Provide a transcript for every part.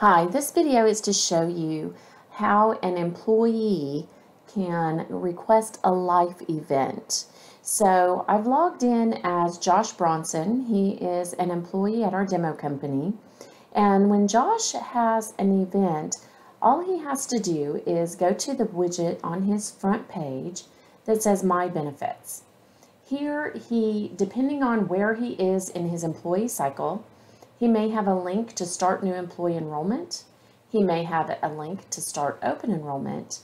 Hi, this video is to show you how an employee can request a life event. So I've logged in as Josh Bronson. He is an employee at our demo company. And when Josh has an event, all he has to do is go to the widget on his front page that says My Benefits. Here he, depending on where he is in his employee cycle, he may have a link to start new employee enrollment. He may have a link to start open enrollment.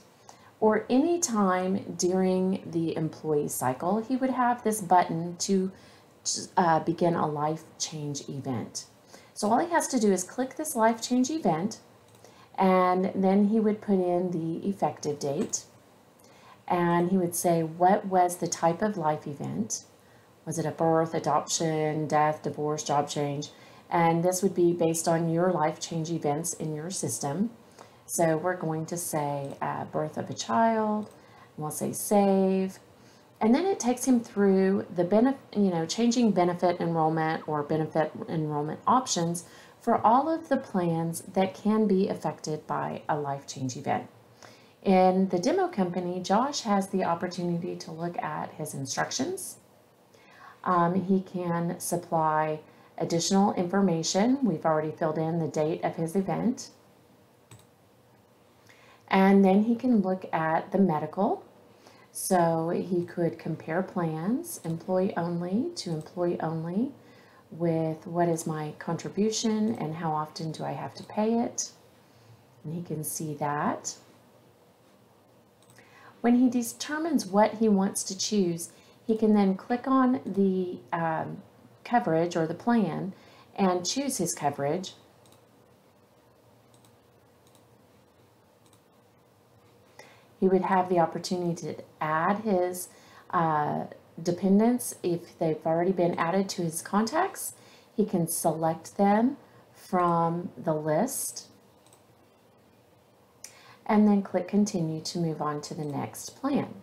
Or any time during the employee cycle, he would have this button to uh, begin a life change event. So all he has to do is click this life change event and then he would put in the effective date and he would say what was the type of life event. Was it a birth, adoption, death, divorce, job change? And this would be based on your life change events in your system. So we're going to say uh, birth of a child, we'll say save, and then it takes him through the benefit, you know, changing benefit enrollment or benefit enrollment options for all of the plans that can be affected by a life change event. In the demo company, Josh has the opportunity to look at his instructions. Um, he can supply Additional information, we've already filled in the date of his event. And then he can look at the medical. So he could compare plans, employee only to employee only, with what is my contribution and how often do I have to pay it. And he can see that. When he determines what he wants to choose, he can then click on the um, coverage or the plan and choose his coverage. He would have the opportunity to add his uh, dependents if they've already been added to his contacts. He can select them from the list and then click continue to move on to the next plan.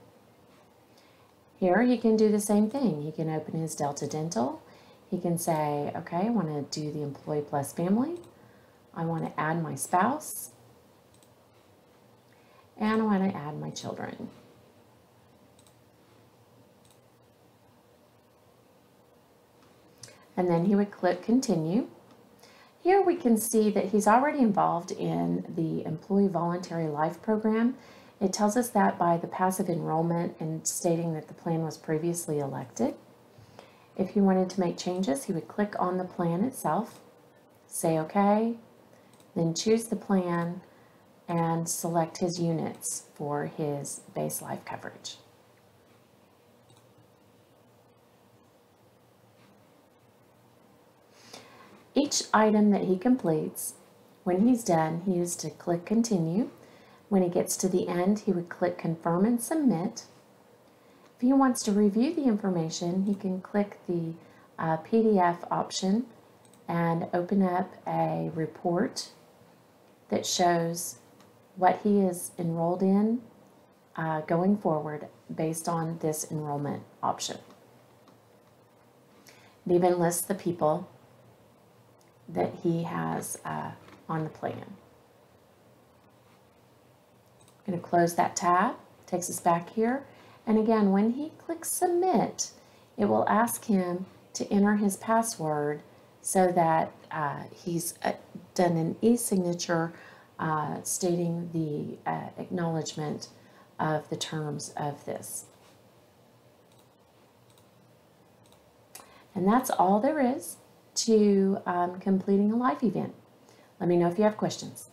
Here he can do the same thing. He can open his Delta Dental he can say, okay, I want to do the employee plus family. I want to add my spouse. And I want to add my children. And then he would click continue. Here we can see that he's already involved in the Employee Voluntary Life Program. It tells us that by the passive enrollment and stating that the plan was previously elected. If he wanted to make changes, he would click on the plan itself, say OK, then choose the plan and select his units for his base life coverage. Each item that he completes, when he's done, he is to click continue. When he gets to the end, he would click confirm and submit. If he wants to review the information, he can click the uh, PDF option and open up a report that shows what he is enrolled in uh, going forward based on this enrollment option. It even lists the people that he has uh, on the plan. I'm going to close that tab, takes us back here. And again, when he clicks submit, it will ask him to enter his password so that uh, he's uh, done an e-signature uh, stating the uh, acknowledgement of the terms of this. And that's all there is to um, completing a life event. Let me know if you have questions.